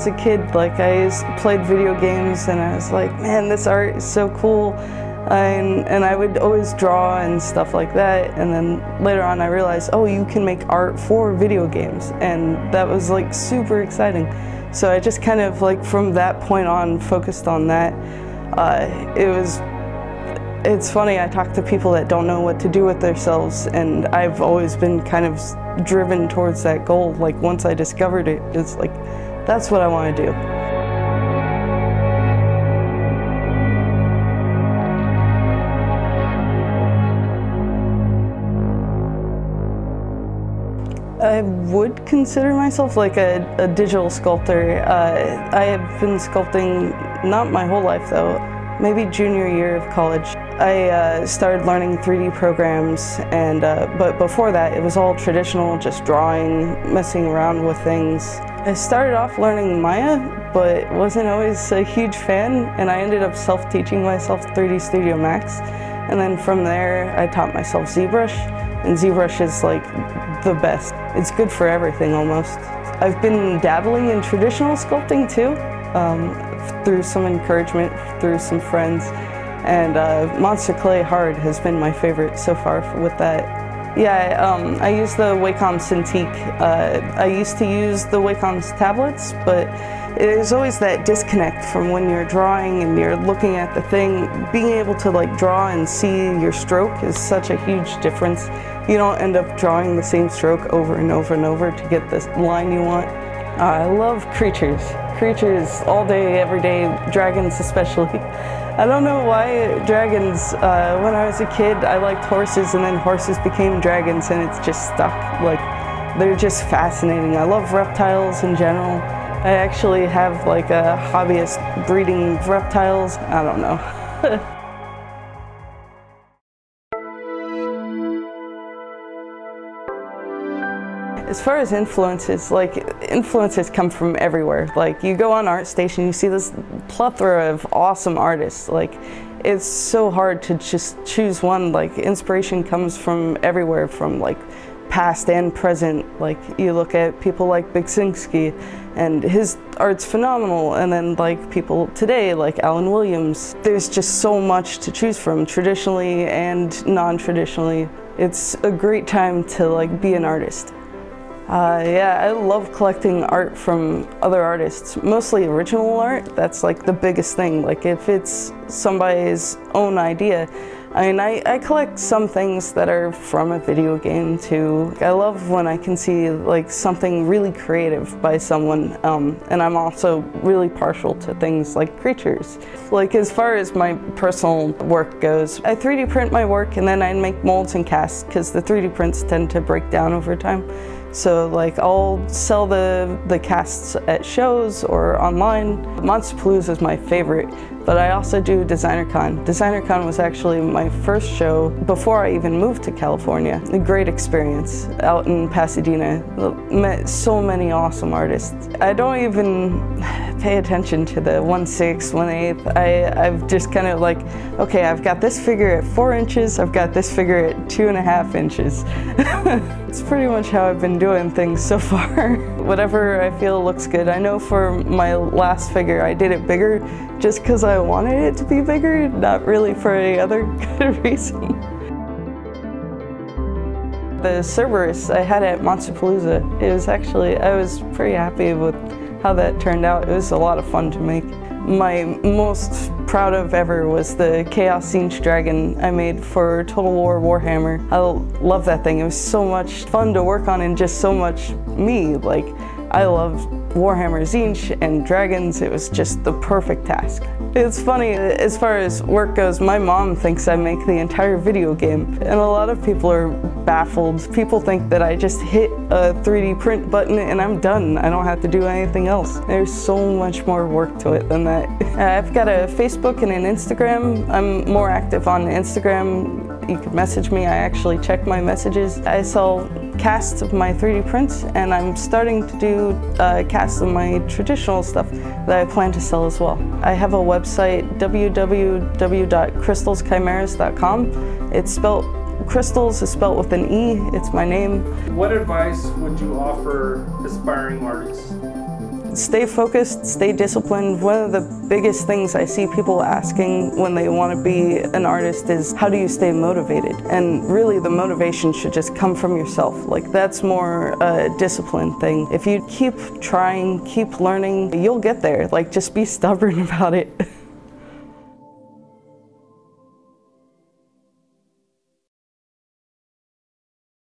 was a kid, like I played video games and I was like, man, this art is so cool. And, and I would always draw and stuff like that. And then later on, I realized, oh, you can make art for video games. And that was like super exciting. So I just kind of like from that point on focused on that. Uh, it was it's funny, I talk to people that don't know what to do with themselves, and I've always been kind of driven towards that goal. Like, once I discovered it, it's like, that's what I want to do. I would consider myself like a, a digital sculptor. Uh, I have been sculpting not my whole life though, maybe junior year of college. I uh, started learning 3D programs, and uh, but before that, it was all traditional, just drawing, messing around with things. I started off learning Maya, but wasn't always a huge fan, and I ended up self-teaching myself 3D Studio Max. And then from there, I taught myself ZBrush, and ZBrush is like the best. It's good for everything almost. I've been dabbling in traditional sculpting too. Um, through some encouragement through some friends. And uh, Monster Clay Hard has been my favorite so far with that. Yeah, um, I use the Wacom Cintiq. Uh, I used to use the Wacom's tablets, but there's always that disconnect from when you're drawing and you're looking at the thing. Being able to like draw and see your stroke is such a huge difference. You don't end up drawing the same stroke over and over and over to get the line you want. I love creatures creatures all day, every day, dragons especially. I don't know why dragons, uh, when I was a kid, I liked horses and then horses became dragons and it's just stuck. Like, they're just fascinating. I love reptiles in general. I actually have like a hobbyist breeding reptiles. I don't know. As far as influences, like influences come from everywhere. Like you go on ArtStation, you see this plethora of awesome artists. Like it's so hard to just choose one. Like inspiration comes from everywhere, from like past and present. Like you look at people like Beksinski and his art's phenomenal. And then like people today like Allen Williams. There's just so much to choose from traditionally and non-traditionally. It's a great time to like be an artist. Uh, yeah, I love collecting art from other artists, mostly original art. That's like the biggest thing. Like if it's somebody's own idea. I mean, I, I collect some things that are from a video game too. I love when I can see like something really creative by someone, um, and I'm also really partial to things like creatures. Like as far as my personal work goes, I 3D print my work and then I make molds and casts because the 3D prints tend to break down over time. So like I'll sell the, the casts at shows or online. Monsterpalooza is my favorite, but I also do DesignerCon. DesignerCon was actually my first show before I even moved to California. A great experience out in Pasadena. Met so many awesome artists. I don't even pay attention to the 1 6, 1 8. I, I've just kind of like, okay, I've got this figure at 4 inches, I've got this figure at 2.5 inches. it's pretty much how I've been doing things so far. Whatever I feel looks good. I know for my last figure, I did it bigger just because I wanted it to be bigger, not really for any other good reason. The Cerberus I had at Monsterpalooza, it was actually, I was pretty happy with how that turned out. It was a lot of fun to make. My most proud of ever was the Chaos Tzeentch Dragon I made for Total War Warhammer. I love that thing. It was so much fun to work on and just so much me. Like, I love Warhammer Tzeentch and dragons. It was just the perfect task. It's funny, as far as work goes, my mom thinks I make the entire video game. And a lot of people are baffled. People think that I just hit a 3D print button and I'm done. I don't have to do anything else. There's so much more work to it than that. I've got a Facebook and an Instagram. I'm more active on Instagram. You can message me. I actually check my messages. I sell casts of my 3D prints and I'm starting to do uh, casts of my traditional stuff that I plan to sell as well. I have a website www.crystelschimeras.com. It's spelled Crystels is spelled with an E. It's my name. What advice would you offer aspiring artists? Stay focused, stay disciplined. One of the biggest things I see people asking when they want to be an artist is how do you stay motivated? And really, the motivation should just come from yourself. Like, that's more a discipline thing. If you keep trying, keep learning, you'll get there. Like, just be stubborn about it.